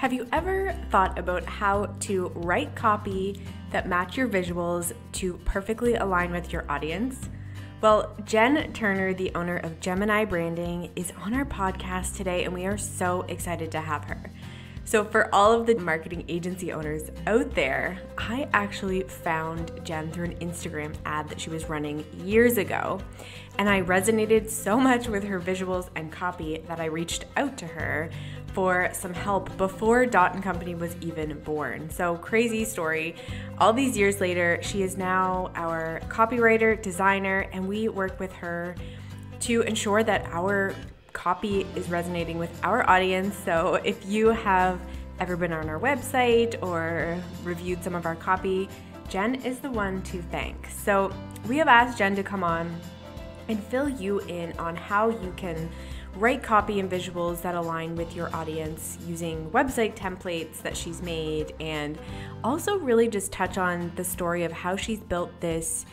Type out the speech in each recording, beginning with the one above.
Have you ever thought about how to write copy that match your visuals to perfectly align with your audience? Well, Jen Turner, the owner of Gemini Branding, is on our podcast today, and we are so excited to have her. So, for all of the marketing agency owners out there, I actually found Jen through an Instagram ad that she was running years ago. And I resonated so much with her visuals and copy that I reached out to her for some help before Dot and Company was even born. So, crazy story. All these years later, she is now our copywriter, designer, and we work with her to ensure that our copy is resonating with our audience. So if you have ever been on our website or reviewed some of our copy, Jen is the one to thank. So we have asked Jen to come on and fill you in on how you can write copy and visuals that align with your audience using website templates that she's made and also really just touch on the story of how she's built this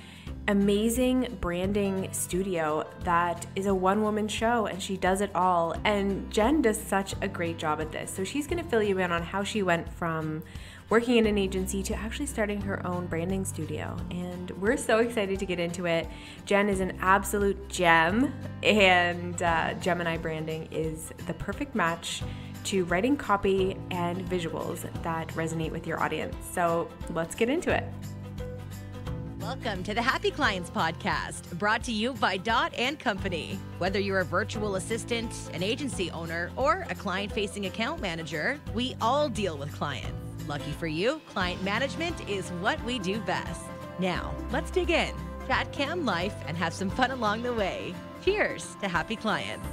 amazing branding studio that is a one woman show and she does it all. And Jen does such a great job at this. So she's going to fill you in on how she went from working in an agency to actually starting her own branding studio. And we're so excited to get into it. Jen is an absolute gem, and uh, Gemini branding is the perfect match to writing copy and visuals that resonate with your audience. So let's get into it. Welcome to the Happy Clients Podcast, brought to you by Dot and Company. Whether you're a virtual assistant, an agency owner, or a client facing account manager, we all deal with clients. Lucky for you, client management is what we do best. Now, let's dig in, chat cam life, and have some fun along the way. Cheers to happy clients.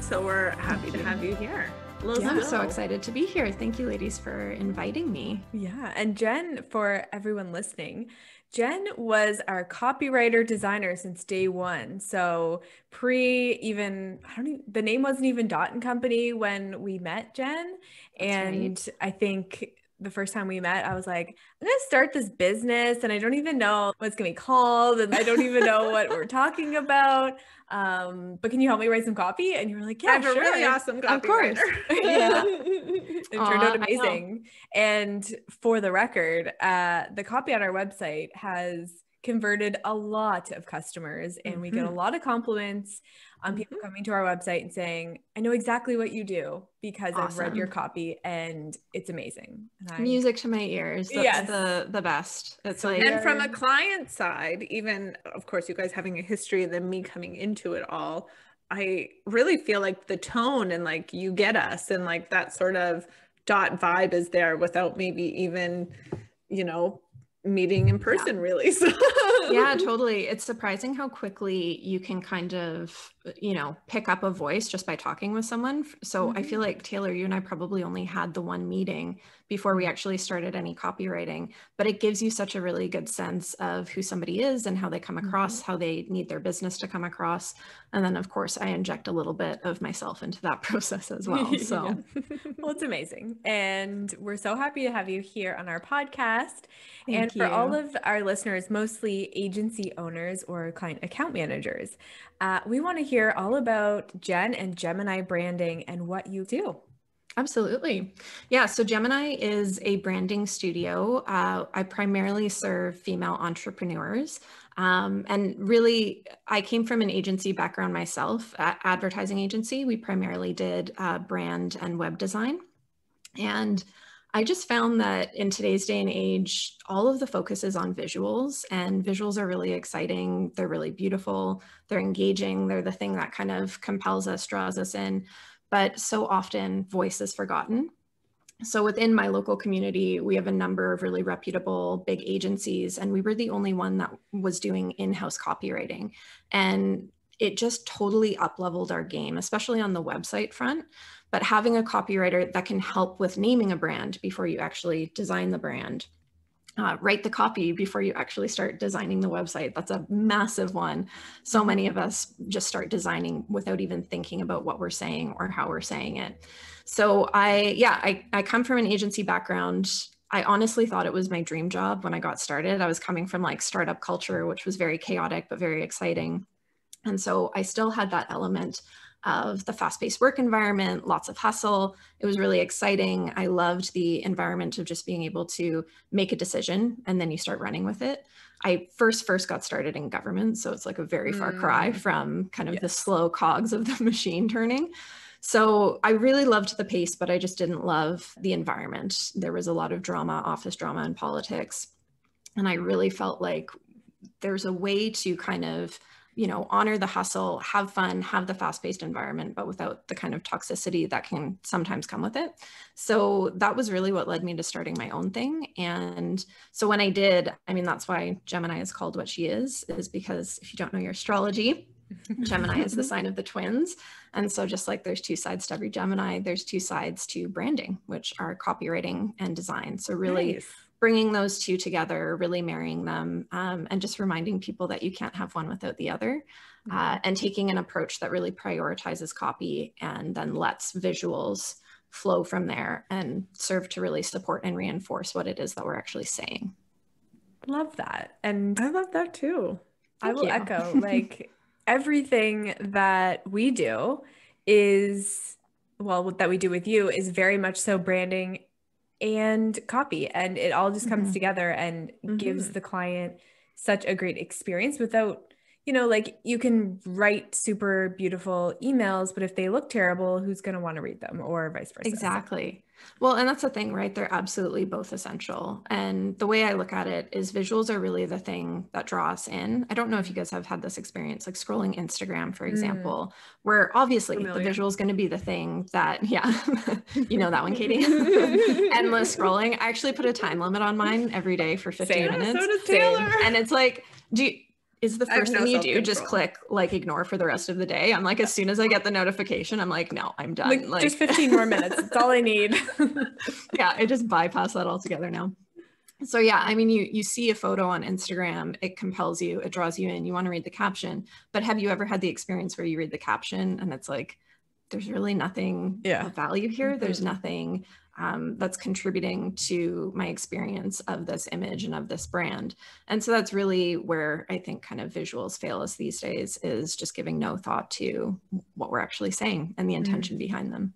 So, we're happy to have you here. Yeah, I'm so excited to be here. Thank you, ladies, for inviting me. Yeah. And Jen, for everyone listening, Jen was our copywriter designer since day one. So pre even I don't even the name wasn't even Dot and Company when we met Jen. That's and right. I think the first time we met, I was like, I'm gonna start this business and I don't even know what's gonna be called and I don't even know what we're talking about. Um, but can you help me write some copy? And you were like, Yeah, I have sure. a really awesome copy. Of course. yeah. it turned out amazing. And for the record, uh, the copy on our website has converted a lot of customers and mm-hmm. we get a mm-hmm. lot of compliments on people mm-hmm. coming to our website and saying, I know exactly what you do because awesome. I've read your copy and it's amazing. And I, Music to my ears. That's yes. the the best. It's like And from a client side, even of course you guys having a history and then me coming into it all, I really feel like the tone and like you get us and like that sort of dot vibe is there without maybe even, you know, meeting in person yeah. really so yeah totally it's surprising how quickly you can kind of you know pick up a voice just by talking with someone so mm-hmm. i feel like taylor you and i probably only had the one meeting before we actually started any copywriting but it gives you such a really good sense of who somebody is and how they come across mm-hmm. how they need their business to come across. And then of course i inject a little bit of myself into that process as well. So well it's amazing. And we're so happy to have you here on our podcast. Thank and you. for all of our listeners mostly agency owners or client account managers uh, we want to hear all about jen and gemini branding and what you do Absolutely. Yeah. So Gemini is a branding studio. Uh, I primarily serve female entrepreneurs. Um, and really, I came from an agency background myself, advertising agency. We primarily did uh, brand and web design. And I just found that in today's day and age, all of the focus is on visuals, and visuals are really exciting. They're really beautiful. They're engaging. They're the thing that kind of compels us, draws us in but so often voice is forgotten. So within my local community, we have a number of really reputable big agencies, and we were the only one that was doing in-house copywriting. And it just totally up-leveled our game, especially on the website front. But having a copywriter that can help with naming a brand before you actually design the brand uh, write the copy before you actually start designing the website. That's a massive one. So many of us just start designing without even thinking about what we're saying or how we're saying it. So I, yeah, I, I come from an agency background. I honestly thought it was my dream job when I got started. I was coming from like startup culture, which was very chaotic, but very exciting. And so I still had that element of the fast paced work environment, lots of hustle. It was really exciting. I loved the environment of just being able to make a decision and then you start running with it. I first first got started in government, so it's like a very far cry Mm. from kind of the slow cogs of the machine turning. So I really loved the pace, but I just didn't love the environment. There was a lot of drama, office drama, and politics. And I really felt like there's a way to kind of, you know, honor the hustle, have fun, have the fast paced environment, but without the kind of toxicity that can sometimes come with it. So that was really what led me to starting my own thing. And so when I did, I mean, that's why Gemini is called what she is, is because if you don't know your astrology, Gemini is the sign of the twins. And so, just like there's two sides to every Gemini, there's two sides to branding, which are copywriting and design. So, really Nice. Bringing those two together, really marrying them, um, and just reminding people that you can't have one without the other, uh, and taking an approach that really prioritizes copy and then lets visuals flow from there and serve to really support and reinforce what it is that we're actually saying. Love that. And I love that too. I will you. echo like everything that we do is well that we do with you is very much so branding and copy and it all just comes Mhm. together and gives Mhm. the client such a great experience without you know like you can write super beautiful emails but if they look terrible who's going to want to read them or vice versa Exactly. Well, and that's the thing, right? They're absolutely both essential. And the way I look at it is visuals are really the thing that draw us in. I don't know if you guys have had this experience, like scrolling Instagram, for Mm. example, where obviously Familiar. the visual is going to be the thing that, yeah, you know that one, Katie. Endless scrolling. I actually put a time limit on mine every day for 15 Same. Minutes. so does Same. Taylor. and it's like, do you, is the first no thing you do just click like ignore for the rest of the day? I'm like, as soon as I get the notification, I'm like, no, I'm done. like, Like, just 15 more minutes that's all i need yeah, I just bypass that altogether now. So yeah, I mean, you you see a photo on Instagram, it compels you, it draws you in. You want to read the caption, but have you ever had the experience where you read the caption and it's like, there's really nothing Yeah. of value here. There's Mhm. nothing um, that's contributing to my experience of this image and of this brand. And so that's really where I think kind of visuals fail us these days is just giving no thought to what we're actually saying and the intention behind them.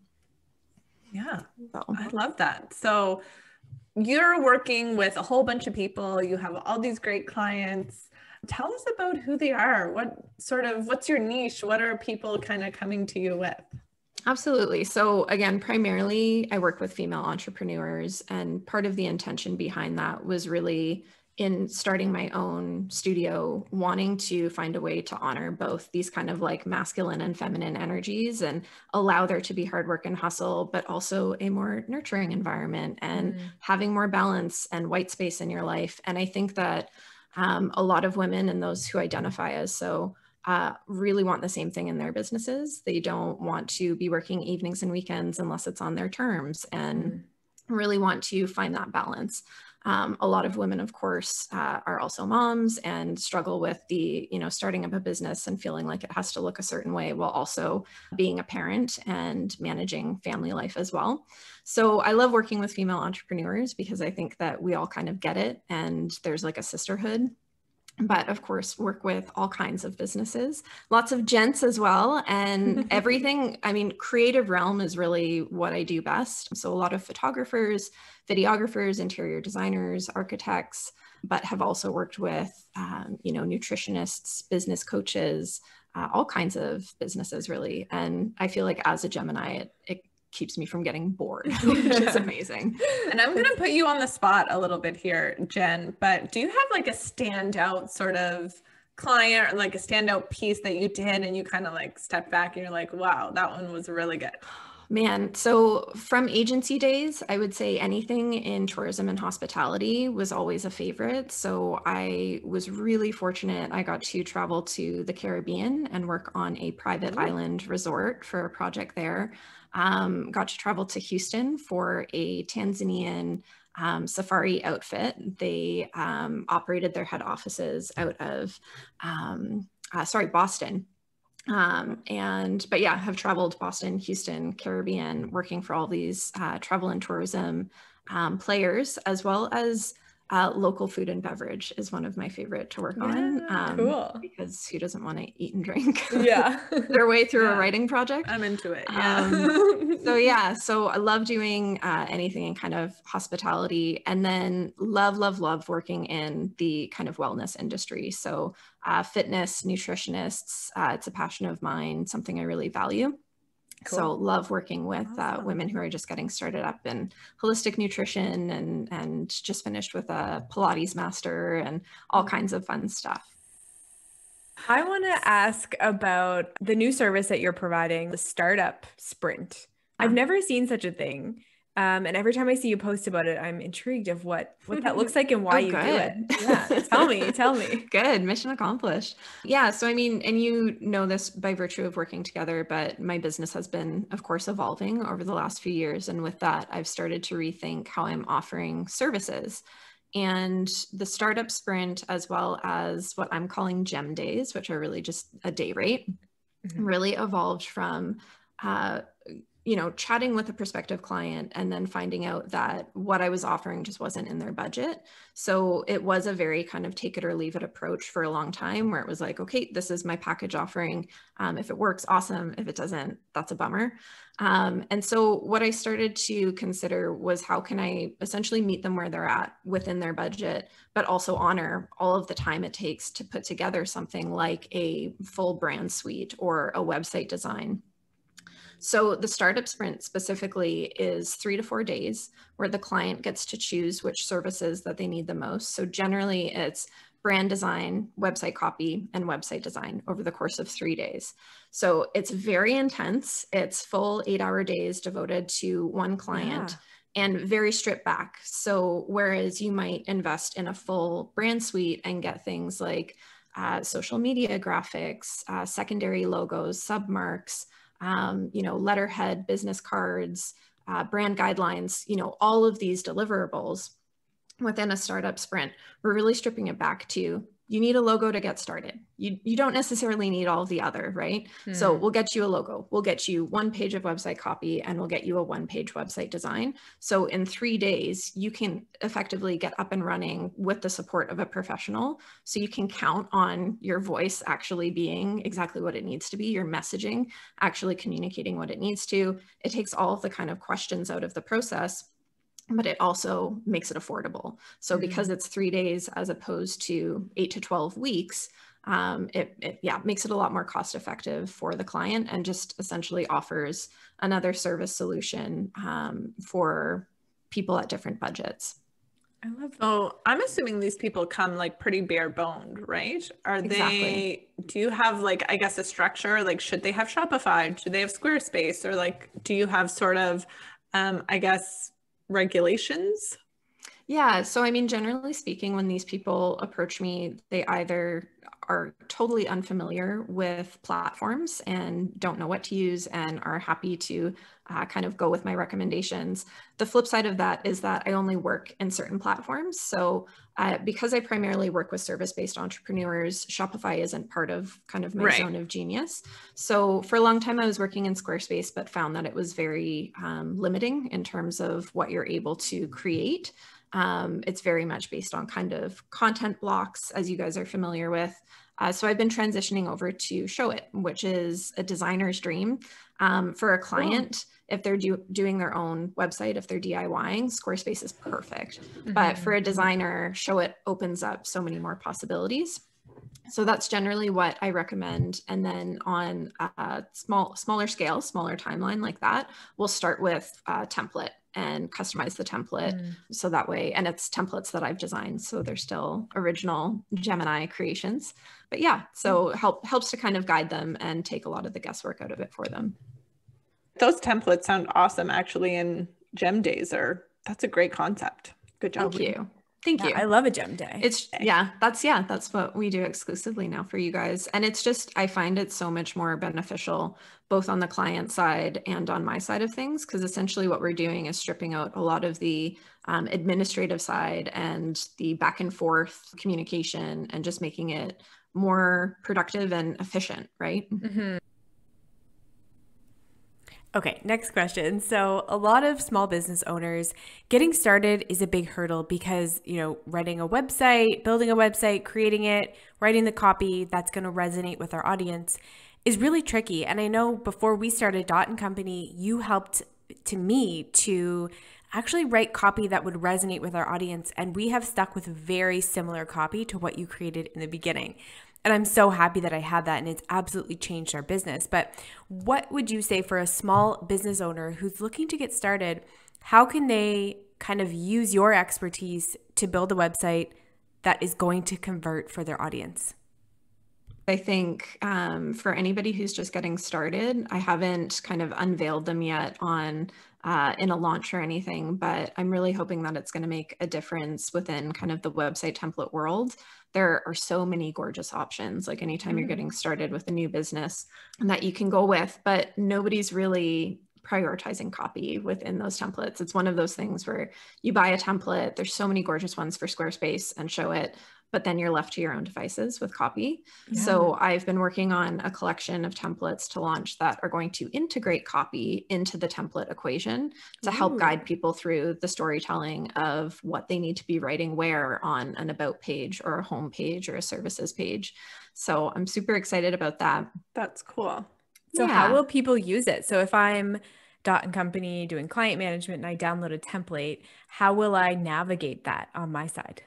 Yeah. So I love that. So you're working with a whole bunch of people, you have all these great clients. Tell us about who they are. What sort of what's your niche? What are people kind of coming to you with? Absolutely. So, again, primarily I work with female entrepreneurs, and part of the intention behind that was really in starting my own studio, wanting to find a way to honor both these kind of like masculine and feminine energies and allow there to be hard work and hustle, but also a more nurturing environment and Mm. having more balance and white space in your life. And I think that um, a lot of women and those who identify as so uh, really want the same thing in their businesses. They don't want to be working evenings and weekends unless it's on their terms and really want to find that balance. Um, a lot of women, of course, uh, are also moms and struggle with the, you know, starting up a business and feeling like it has to look a certain way while also being a parent and managing family life as well. So I love working with female entrepreneurs because I think that we all kind of get it and there's like a sisterhood but of course work with all kinds of businesses. Lots of gents as well and everything i mean creative realm is really what i do best. So a lot of photographers videographers interior designers architects but have also worked with um, you know nutritionists business coaches uh, all kinds of businesses really. And i feel like as a gemini it, it keeps me from getting bored which is amazing And I'm going to put you on the spot a little bit here, Jen, but do you have like a standout sort of client or like a standout piece that you did and you kind of like step back and you're like, wow, that one was really good? Man, so from agency days, I would say anything in tourism and hospitality was always a favorite. So I was really fortunate. I got to travel to the Caribbean and work on a private Ooh. island resort for a project there. Um, got to travel to Houston for a Tanzanian um, safari outfit. They um, operated their head offices out of, um, uh, sorry, Boston um, and but yeah have traveled boston houston caribbean working for all these uh, travel and tourism um, players as well as uh, local food and beverage is one of my favorite to work on. Um, cool. Because who doesn't want to eat and drink? Yeah. their way through yeah. a writing project. I'm into it. Yeah. Um, so yeah, so I love doing uh, anything in kind of hospitality, and then love, love, love working in the kind of wellness industry. So uh, fitness, nutritionists. Uh, it's a passion of mine, something I really value. Cool. So love working with uh, awesome. uh, women who are just getting started up in holistic nutrition and and just finished with a Pilates master and all mm. kinds of fun stuff. I want to ask about the new service that you're providing, the startup sprint. I've never seen such a thing. Um, and every time I see you post about it, I'm intrigued of what what that looks like and why oh, you good. do it. Yeah, tell me, tell me. Good, mission accomplished. Yeah, so I mean, and you know this by virtue of working together, but my business has been, of course, evolving over the last few years, and with that, I've started to rethink how I'm offering services. And the startup sprint, as well as what I'm calling gem days, which are really just a day rate, mm-hmm. really evolved from uh, you know, chatting with a prospective client and then finding out that what I was offering just wasn't in their budget. So it was a very kind of take it or leave it approach for a long time where it was like, okay, this is my package offering. Um, if it works, awesome. If it doesn't, that's a bummer. Um, and so what I started to consider was how can I essentially meet them where they're at within their budget, but also honor all of the time it takes to put together something like a full brand suite or a website design so the startup sprint specifically is three to four days where the client gets to choose which services that they need the most. So generally it's brand design, website copy, and website design over the course of three days. So it's very intense. It's full eight hour days devoted to one client. Yeah and very stripped back. So, whereas you might invest in a full brand suite and get things like uh, social media graphics, uh, secondary logos, submarks, um, you know, letterhead, business cards, uh, brand guidelines, you know, all of these deliverables within a startup sprint, we're really stripping it back to you need a logo to get started. You, you don't necessarily need all of the other, right? Mm. So hmm. we'll get you a logo. We'll get you one page of website copy and we'll get you a one page website design. So in three days, you can effectively get up and running with the support of a professional. So you can count on your voice actually being exactly what it needs to be, your messaging actually communicating what it needs to. It takes all of the kind of questions out of the process but it also makes it affordable. So mm-hmm. because it's three days as opposed to eight to 12 weeks, um, it, it, yeah makes it a lot more cost effective for the client and just essentially offers another service solution um, for people at different budgets. I love that. Oh, I'm assuming these people come like pretty bare boned, right? Are exactly. they, do you have like, I guess, a structure? Like, should they have Shopify? Should they have Squarespace? Or like, do you have sort of, um, I guess, regulations? Yeah. So, I mean, generally speaking, when these people approach me, they either are totally unfamiliar with platforms and don't know what to use and are happy to uh, kind of go with my recommendations. The flip side of that is that I only work in certain platforms. So uh, because I primarily work with service-based entrepreneurs, Shopify isn't part of kind of my right. zone of genius. So for a long time, I was working in Squarespace, but found that it was very um, limiting in terms of what you're able to create. Um, it's very much based on kind of content blocks, as you guys are familiar with. Uh, so I've been transitioning over to Showit, which is a designer's dream um, for a client. If they're do, doing their own website, if they're DIYing, Squarespace is perfect. Mm-hmm. But for a designer, Showit opens up so many more possibilities. So that's generally what I recommend. And then on a small, smaller scale, smaller timeline like that, we'll start with a template and customize the template mm. so that way and it's templates that i've designed so they're still original gemini creations but yeah so mm. help helps to kind of guide them and take a lot of the guesswork out of it for them those templates sound awesome actually and gem days are that's a great concept good job thank you Thank yeah, you. I love a gem day. It's yeah, that's yeah, that's what we do exclusively now for you guys. And it's just I find it so much more beneficial both on the client side and on my side of things because essentially what we're doing is stripping out a lot of the um, administrative side and the back and forth communication and just making it more productive and efficient, right? Mm-hmm. Okay, next question. So, a lot of small business owners getting started is a big hurdle because, you know, writing a website, building a website, creating it, writing the copy that's going to resonate with our audience is really tricky. And I know before we started Dot and Company, you helped to me to actually write copy that would resonate with our audience. And we have stuck with very similar copy to what you created in the beginning. And I'm so happy that I had that and it's absolutely changed our business. But what would you say for a small business owner who's looking to get started? How can they kind of use your expertise to build a website that is going to convert for their audience? I think um, for anybody who's just getting started, I haven't kind of unveiled them yet on uh, in a launch or anything, but I'm really hoping that it's going to make a difference within kind of the website template world there are so many gorgeous options like anytime mm-hmm. you're getting started with a new business and that you can go with but nobody's really prioritizing copy within those templates. It's one of those things where you buy a template, there's so many gorgeous ones for Squarespace and Showit, but then you're left to your own devices with copy. Yeah. So I've been working on a collection of templates to launch that are going to integrate copy into the template equation to Ooh. help guide people through the storytelling of what they need to be writing where on an about page or a home page or a services page. So I'm super excited about that. That's cool. So yeah. how will people use it? So if I'm Dot and Company doing client management and I download a template, how will I navigate that on my side?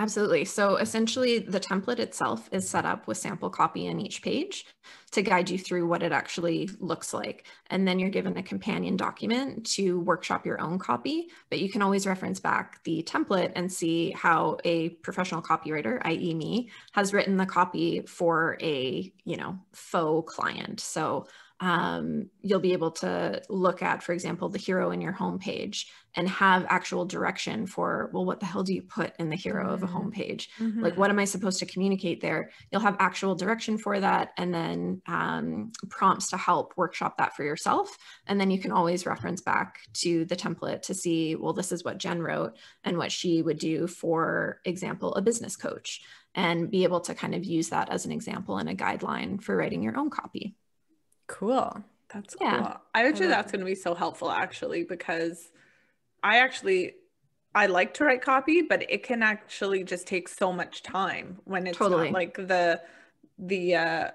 Absolutely. So essentially, the template itself is set up with sample copy in each page to guide you through what it actually looks like. And then you're given a companion document to workshop your own copy, but you can always reference back the template and see how a professional copywriter, i.e. me, has written the copy for a, you know, faux client. So um, you'll be able to look at, for example, the hero in your homepage and have actual direction for, well, what the hell do you put in the hero mm-hmm. of a mm-hmm. homepage? Mm-hmm. Like, what am I supposed to communicate there? You'll have actual direction for that and then um, prompts to help workshop that for yourself. And then you can always reference back to the template to see, well, this is what Jen wrote and what she would do, for example, a business coach, and be able to kind of use that as an example and a guideline for writing your own copy. Cool. That's cool. I you that's going to be so helpful actually because I actually I like to write copy, but it can actually just take so much time when it's totally. not like the the uh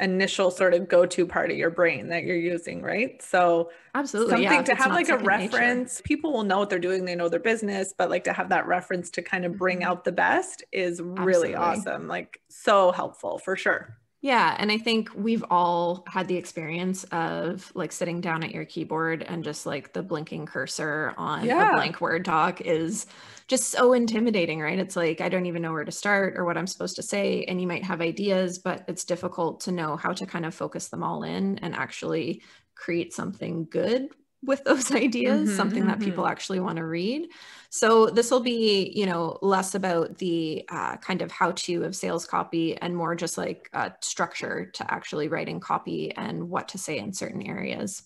initial sort of go-to part of your brain that you're using, right? So absolutely something yeah, to have like a reference. Nature. People will know what they're doing, they know their business, but like to have that reference to kind of bring mm-hmm. out the best is really absolutely. awesome. Like so helpful for sure. Yeah. And I think we've all had the experience of like sitting down at your keyboard and just like the blinking cursor on yeah. a blank Word doc is just so intimidating, right? It's like, I don't even know where to start or what I'm supposed to say. And you might have ideas, but it's difficult to know how to kind of focus them all in and actually create something good with those ideas, mm-hmm, something mm-hmm. that people actually want to read. So this will be, you know, less about the uh, kind of how to of sales copy and more just like a structure to actually writing copy and what to say in certain areas.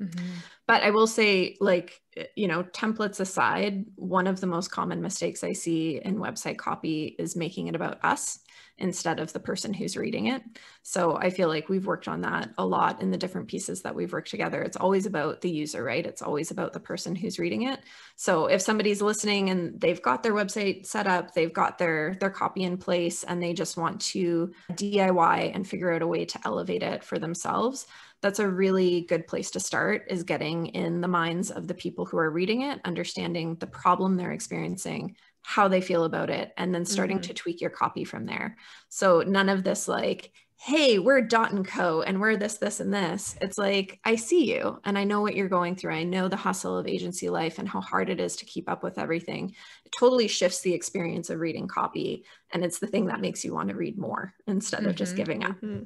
Mm-hmm. But I will say, like, you know, templates aside, one of the most common mistakes I see in website copy is making it about us instead of the person who's reading it. So I feel like we've worked on that a lot in the different pieces that we've worked together. It's always about the user, right? It's always about the person who's reading it. So if somebody's listening and they've got their website set up, they've got their their copy in place and they just want to DIY and figure out a way to elevate it for themselves, that's a really good place to start is getting in the minds of the people who are reading it, understanding the problem they're experiencing, how they feel about it and then starting mm-hmm. to tweak your copy from there so none of this like hey we're dot and co and we're this this and this it's like i see you and i know what you're going through i know the hustle of agency life and how hard it is to keep up with everything it totally shifts the experience of reading copy and it's the thing that makes you want to read more instead mm-hmm. of just mm-hmm. giving up mm-hmm.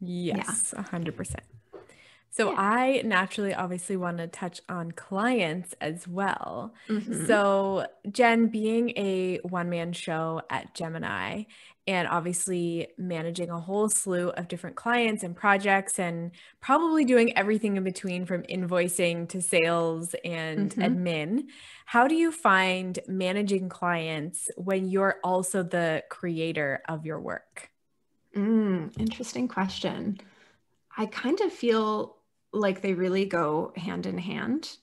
yes yeah. 100% so yeah. I naturally obviously want to touch on clients as well. Mm-hmm. So Jen being a one-man show at Gemini and obviously managing a whole slew of different clients and projects and probably doing everything in between from invoicing to sales and mm-hmm. admin. How do you find managing clients when you're also the creator of your work? Mm, interesting question. I kind of feel like they really go hand in hand.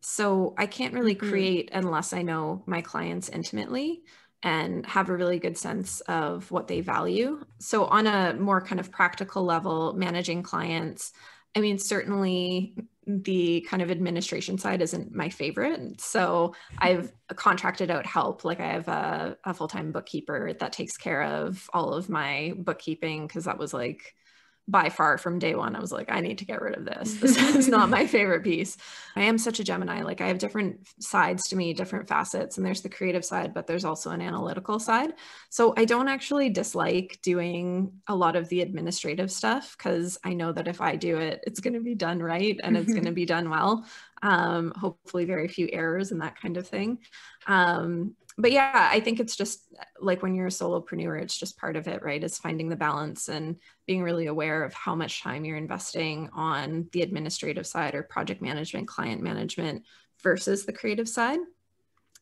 So I can't really Mhm. create unless I know my clients intimately and have a really good sense of what they value. So, on a more kind of practical level, managing clients, I mean, certainly the kind of administration side isn't my favorite. So, I've contracted out help. Like, I have a, a full time bookkeeper that takes care of all of my bookkeeping because that was like, by far from day one, I was like, I need to get rid of this. This is not my favorite piece. I am such a Gemini. Like, I have different sides to me, different facets, and there's the creative side, but there's also an analytical side. So, I don't actually dislike doing a lot of the administrative stuff because I know that if I do it, it's going to be done right and it's going to be done well. Um, hopefully, very few errors and that kind of thing. Um, but yeah, I think it's just like when you're a solopreneur, it's just part of it, right? Is finding the balance and being really aware of how much time you're investing on the administrative side or project management, client management versus the creative side.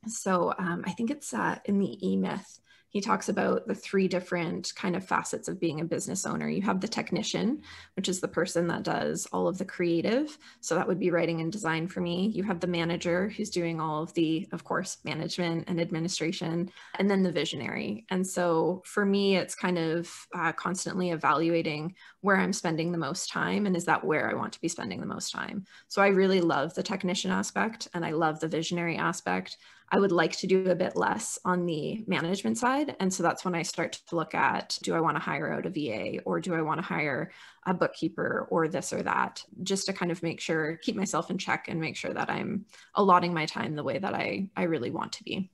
So um, I think it's uh, in the E Myth he talks about the three different kind of facets of being a business owner. You have the technician, which is the person that does all of the creative. So that would be writing and design for me. You have the manager who's doing all of the, of course, management and administration, and then the visionary. And so for me, it's kind of uh, constantly evaluating where I'm spending the most time and is that where I want to be spending the most time. So I really love the technician aspect and I love the visionary aspect. I would like to do a bit less on the management side. And so that's when I start to look at do I want to hire out a VA or do I want to hire a bookkeeper or this or that, just to kind of make sure, keep myself in check and make sure that I'm allotting my time the way that I, I really want to be.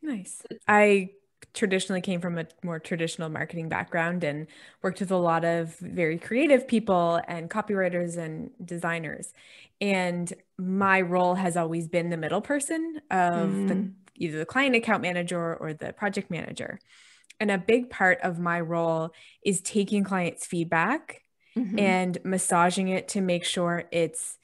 Nice. I traditionally came from a more traditional marketing background and worked with a lot of very creative people and copywriters and designers. And my role has always been the middle person of mm. the, either the client account manager or the project manager. And a big part of my role is taking clients' feedback mm-hmm. and massaging it to make sure it's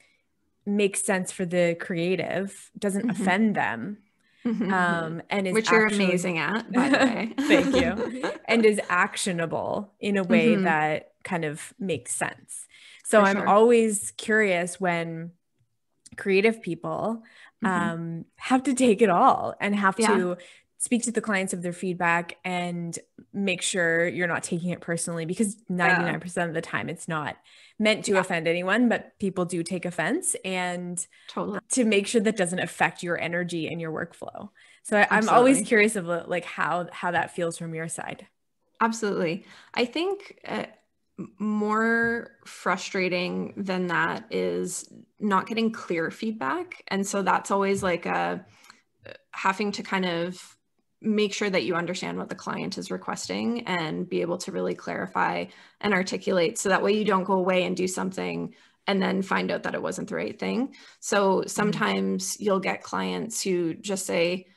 makes sense for the creative, doesn't mm-hmm. offend them, Mm-hmm. Um, and is which you're actually, amazing at, by the way. thank you. and is actionable in a way mm-hmm. that kind of makes sense. So For I'm sure. always curious when creative people mm-hmm. um, have to take it all and have yeah. to speak to the clients of their feedback and make sure you're not taking it personally because 99% yeah. of the time it's not meant to yeah. offend anyone but people do take offense and totally. to make sure that doesn't affect your energy and your workflow so I, i'm always curious of like how how that feels from your side absolutely i think uh, more frustrating than that is not getting clear feedback and so that's always like a having to kind of make sure that you understand what the client is requesting and be able to really clarify and articulate so that way you don't go away and do something and then find out that it wasn't the right thing. So mm-hmm. sometimes you'll get clients who just say,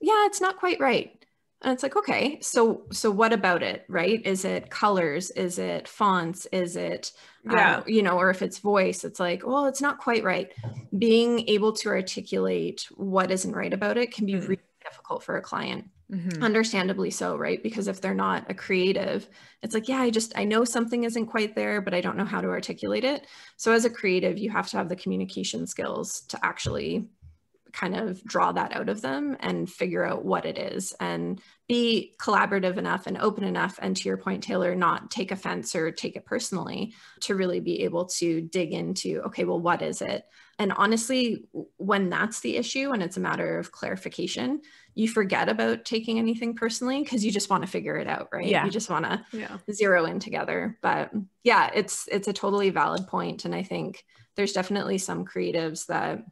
"Yeah, it's not quite right." And it's like, "Okay, so so what about it, right? Is it colors? Is it fonts? Is it yeah. Uh, you know, or if it's voice, it's like, well, it's not quite right. Being able to articulate what isn't right about it can be mm-hmm. really difficult for a client. Mm-hmm. Understandably so, right? Because if they're not a creative, it's like, yeah, I just, I know something isn't quite there, but I don't know how to articulate it. So as a creative, you have to have the communication skills to actually kind of draw that out of them and figure out what it is and be collaborative enough and open enough and to your point taylor not take offense or take it personally to really be able to dig into okay well what is it and honestly, when that's the issue and it's a matter of clarification, you forget about taking anything personally because you just want to figure it out, right? Yeah. You just want to yeah. zero in together. But yeah, it's it's a totally valid point. And I think there's definitely some creatives that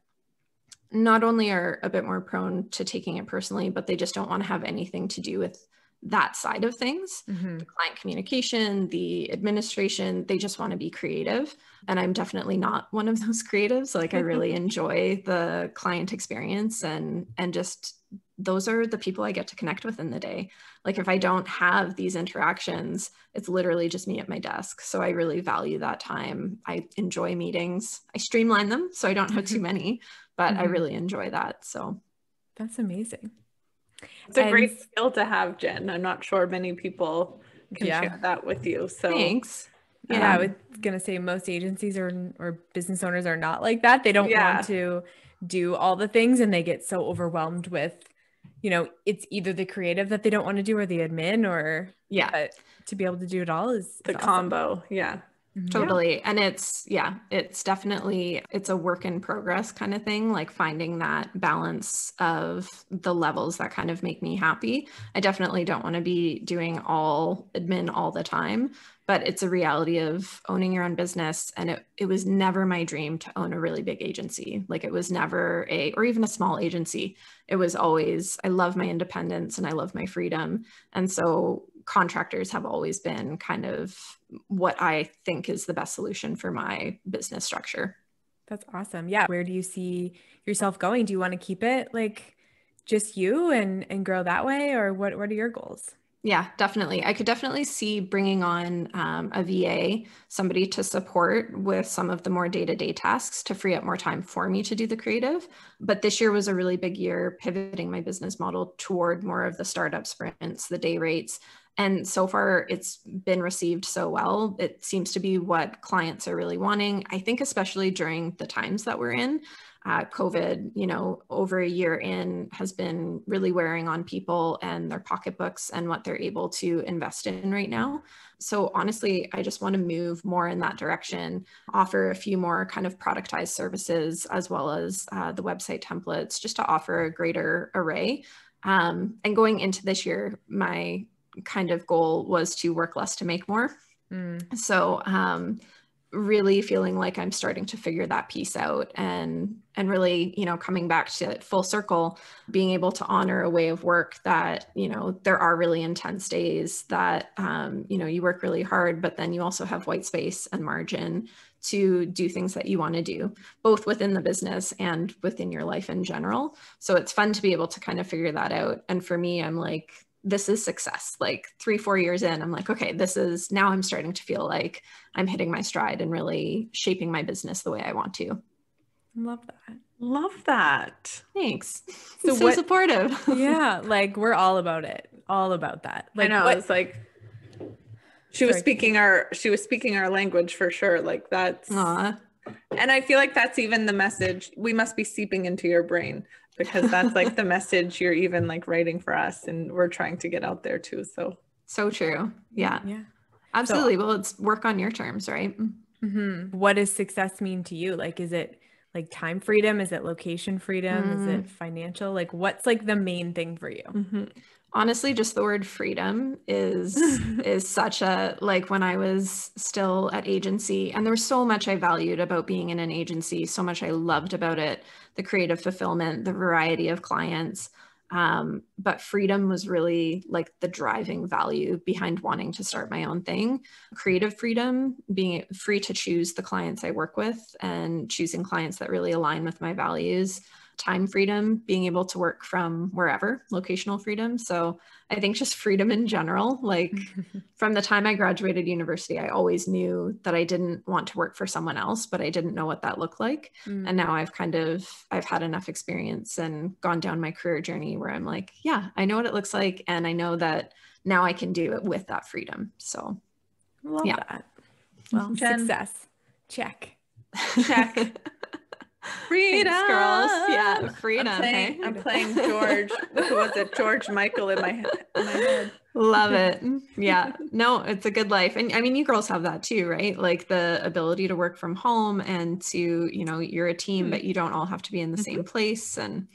not only are a bit more prone to taking it personally, but they just don't want to have anything to do with that side of things. Mm-hmm. the client communication the administration they just want to be creative. And i'm definitely not one of those creatives. Like i really enjoy the client experience and and just those are the people i get to connect with in the day. Like if i don't have these interactions it's literally just me at my desk. So i really value that time. I enjoy meetings. I streamline them so i don't have too many but mm-hmm. i really enjoy that so that's amazing it's a and, great skill to have, Jen. I'm not sure many people can yeah. share that with you. So thanks. Yeah, I Um, was gonna say most agencies or or business owners are not like that. They don't Yeah. want to do all the things and they get so overwhelmed with, you know, it's either the creative that they don't want to do or the admin or yeah. but to be able to do it all is The awesome. combo. Yeah. Totally. And it's yeah it's definitely it's a work in progress kind of thing like finding that balance of the levels that kind of make me happy. I definitely don't want to be doing all admin all the time but it's a reality of owning your own business and it, it was never my dream to own a really big agency. Like it was never a or even a small agency. It was always i love my independence and i love my freedom. And so contractors have always been kind of what I think is the best solution for my business structure. That's awesome. Yeah. Where do you see yourself going? Do you want to keep it like just you and and grow that way or what what are your goals? Yeah, definitely. I could definitely see bringing on um, a VA, somebody to support with some of the more day to day tasks to free up more time for me to do the creative. But this year was a really big year pivoting my business model toward more of the startup sprints, the day rates. And so far, it's been received so well. It seems to be what clients are really wanting. I think, especially during the times that we're in, uh, COVID, you know, over a year in has been really wearing on people and their pocketbooks and what they're able to invest in right now. So honestly, I just want to move more in that direction, offer a few more kind of productized services as well as uh, the website templates, just to offer a greater array. Um, and going into this year, my kind of goal was to work less to make more. Mm. So um, really feeling like I'm starting to figure that piece out and and really, you know, coming back to it full circle, being able to honor a way of work that, you know, there are really intense days that um, you know, you work really hard, but then you also have white space and margin to do things that you want to do, both within the business and within your life in general. So it's fun to be able to kind of figure that out. And for me, I'm like, this is success. Like three, four years in, I'm like, okay, this is now I'm starting to feel like I'm hitting my stride and really shaping my business the way I want to. Love that. Love that. Thanks. So So, what- supportive. Yeah, like we're all about it. All about that. Like I know. what- it's like she was Sorry. speaking our she was speaking our language for sure. Like that's Aw. and I feel like that's even the message we must be seeping into your brain because that's like the message you're even like writing for us and we're trying to get out there too. So So true. Yeah, yeah. absolutely. well, it's work on your terms, right? hmm What does success mean to you? Like, is it like time freedom? Is it location freedom? Is Mm. it financial? Like, what's like the main thing for you? Mm-hmm. Honestly just the word freedom is is such a like when i was still at agency and there was so much i valued about being in an agency so much i loved about it the creative fulfillment the variety of clients um, but freedom was really like the driving value behind wanting to start my own thing. Creative freedom being free to choose the clients i work with and choosing clients that really align with my values time freedom, being able to work from wherever, locational freedom. So I think just freedom in general. Like from the time I graduated university, I always knew that I didn't want to work for someone else, but I didn't know what that looked like. Mm. And now I've kind of I've had enough experience and gone down my career journey where I'm like, yeah, I know what it looks like and I know that now I can do it with that freedom. So Love Yeah. that. Well, Jen. success. Check. check. Freedom. Thanks, girls. Yeah, freedom. I'm playing, hey? I'm playing George. Who was it? George Michael in my, in my head. Love it. Yeah. No, it's a good life. And I mean, you girls have that too, right? Like the ability to work from home and to, you know, you're a team, Hmm. but you don't all have to be in the same place. And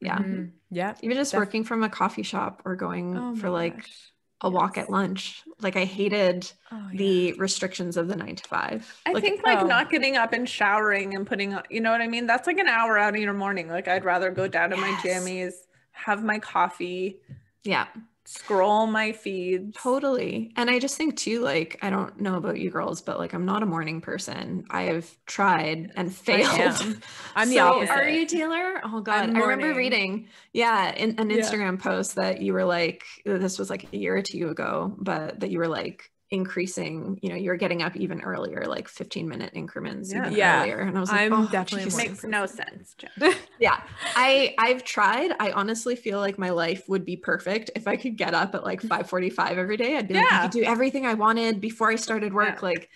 yeah, Mhm. Yeah. even just Def- working from a coffee shop or going Oh for like gosh. A walk at lunch. Like I hated Oh, yeah. the restrictions of the nine to five. I like, think like oh. not getting up and showering and putting on, you know what I mean? That's like an hour out of your morning. Like I'd rather go down to my jammies, have my coffee, yeah, scroll my feeds. Totally. And I just think too, like, I don't know about you girls, but like, I'm not a morning person. I have tried and failed. I'm the So, opposite. Are you Taylor? Oh God. I'm remember reading, yeah, in an Yeah. Instagram post that you were like, this was like a year or two ago, but that you were like increasing, you know, you were getting up even earlier, like 15 minute increments Yeah. even Yeah. earlier. And I was like, I'm oh, definitely geez. Makes no sense, Yeah. I I've tried. I honestly feel like my life would be perfect if I could get up at like 5:45 every day. I'd be like I could do everything I wanted before I started work. Yeah. Like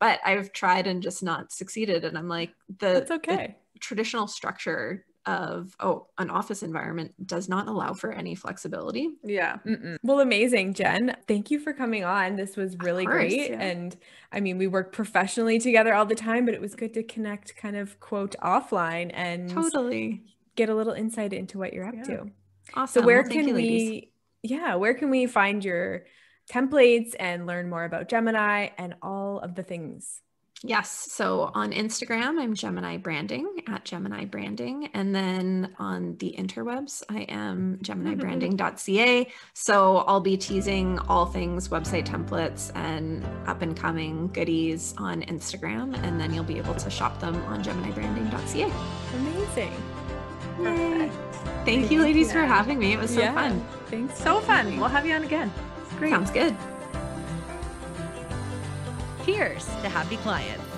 but I've tried and just not succeeded. And I'm like, the, That's okay. the traditional structure of oh an office environment does not allow for any flexibility Yeah. Mm-mm. Well, amazing, Jen. Thank you for coming on. This was really course, great. yeah. And I mean, we work professionally together all the time, but it was good to connect kind of quote offline and totally get a little insight into what you're up Yeah. to. awesome So where Well, can you, we ladies. yeah, where can we find your templates and learn more about Gemini and all of the things? Yes. So on Instagram, I'm Gemini Branding at Gemini Branding. And then on the interwebs, I am GeminiBranding.ca. So I'll be teasing all things website templates and up and coming goodies on Instagram. And then you'll be able to shop them on GeminiBranding.ca. Amazing. Yay. Thank you, ladies, for having me. It was so yeah. fun. Thanks. So fun. We'll have you on again. Great. Sounds good. Here's to happy clients.